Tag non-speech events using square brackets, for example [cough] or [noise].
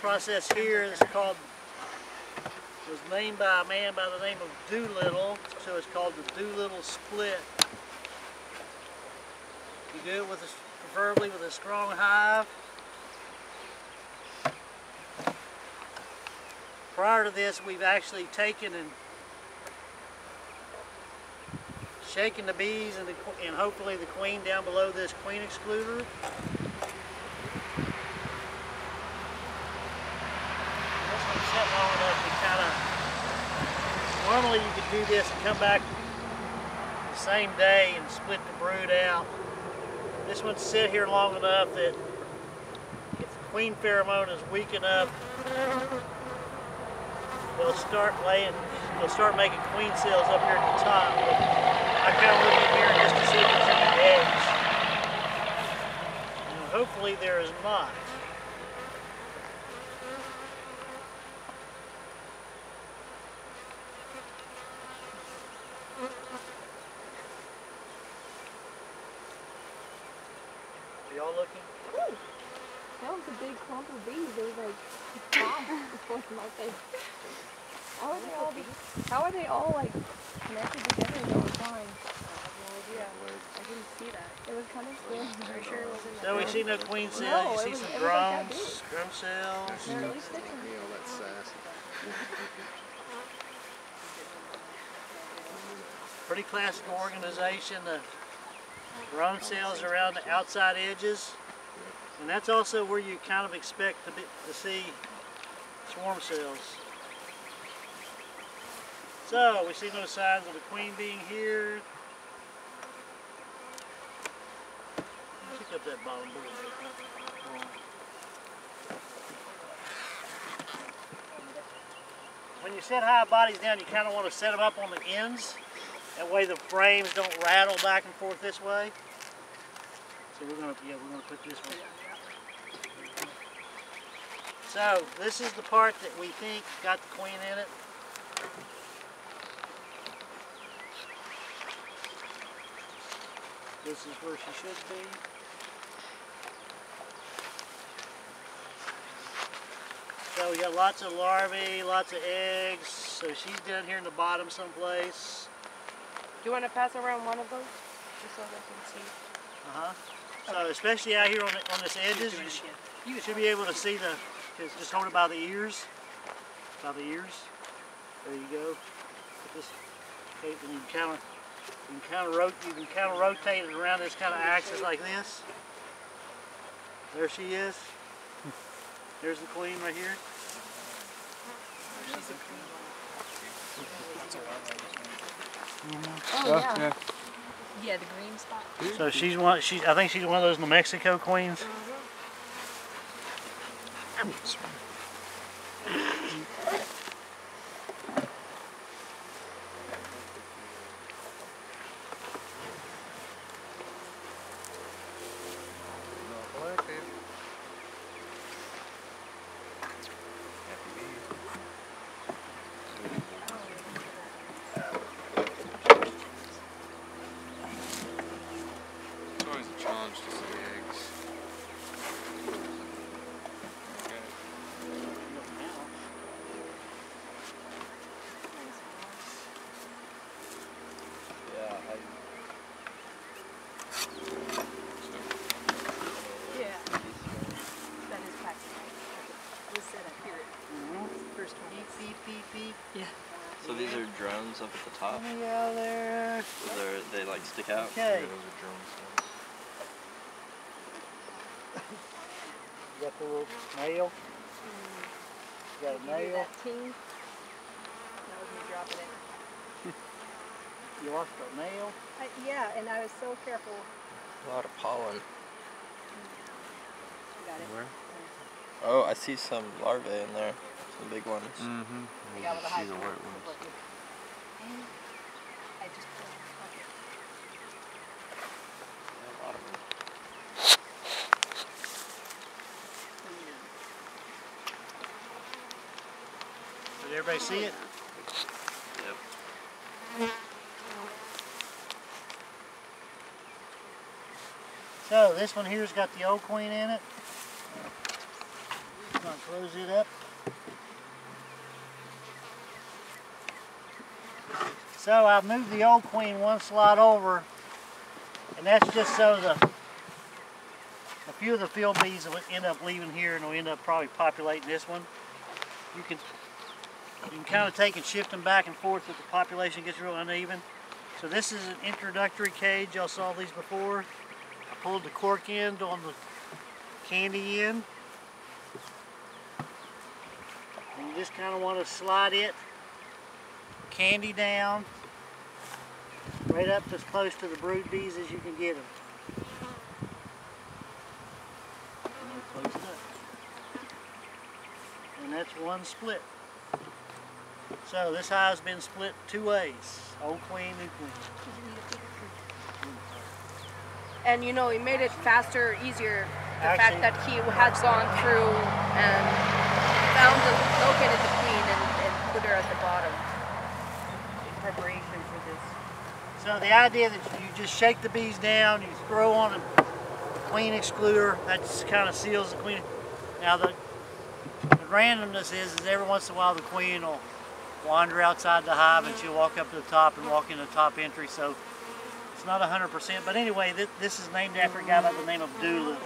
process here is called, was named by a man by the name of Doolittle, so it's called the Doolittle split. You do it with a, preferably with a strong hive. Prior to this, we've actually taken and shaken the bees and, the, and hopefully the queen down below this queen excluder. This one's set long enough to kind of, normally you could do this and come back the same day and split the brood out. This one's sit here long enough that if the queen pheromone is weak enough, they'll start laying, they'll start making queen cells up here at the top. I kind of look in here just to see if there's any eggs. And hopefully there is not. Are y'all looking? That was a big clump of bees. They was like, [laughs] wow, [laughs] my face. How are they all be, how are they all like connected together the whole time? I didn't see that. It was kind of cool. Are you sure it wasn't So we see no queen cells, No, you it see was- some it was like that drones, drone cells. They're really sticking. You know, that sassy. Pretty classic organization. The drone cells around the outside edges. And that's also where you kind of expect to, be, to see swarm cells. So we see no signs of the queen being here. Pick up that bottom board. When you set hive bodies down, you kind of want to set them up on the ends. That way the frames don't rattle back and forth this way. So we're gonna, yeah, we're gonna put this one. So this is the part that we think got the queen in it. This is where she should be. So we got lots of larvae, lots of eggs. So she's down here in the bottom someplace. Do you want to pass around one of those? Just so they can see. Uh-huh. So especially out here on, the, on this edges, you, sh you should be able to see the, just, just hold it by the ears. By the ears. There you go. Put this, okay, and you kind of, you can kind of rot, you can kind of rotate it around this kind of axis like this. There she is. There's the queen right here. Oh, yeah. Yeah, the green spot. So she's one. She, I think she's one of those New Mexico queens. Mm-hmm. No collective. Happy bees. It's always a challenge to see eggs. Okay. Yeah, I, Yeah. That is practice. We'll set up here. First one. Beep beep beep beep. Yeah. So these are drones up at the top. Yeah, me out there. Uh, so they're, they like stick out. Okay. those are drones. You got the little nail. You got a You do nail. that ting. That was me dropping it. You lost a nail. I, yeah, and I was so careful. A lot of pollen. Got it. Oh, I see some larvae in there. Some big ones. Mm-hmm. The guy with the see the white ones. I just put it in my pocket. Yeah, a lot of them. Did everybody see it? So this one here's got the old queen in it. It's gonna Close it up. So I've moved the old queen one slot over, and that's just so the a few of the field bees will end up leaving here and will end up probably populating this one. You can you can kind of take and shift them back and forth if the population gets real uneven. So this is an introductory cage. Y'all saw these before. I pulled the cork end on the candy end. And you just kind of want to slide it candy down right up as close to the brood bees as you can get them. And. And that's one split. So this hive's been split two ways. Old queen, new queen. And you know, it made it faster, easier. The Actually- fact that he had gone through and found the, located the queen and, and put her at the bottom in preparation for this. So the idea that you just shake the bees down, you throw on a queen excluder, that just kind of seals the queen. Now the, the randomness is, is every once in a while the queen will wander outside the hive and she'll walk up to the top and walk in the top entry. So it's not 100%. But anyway, this, this is named after a guy by the name of Doolittle.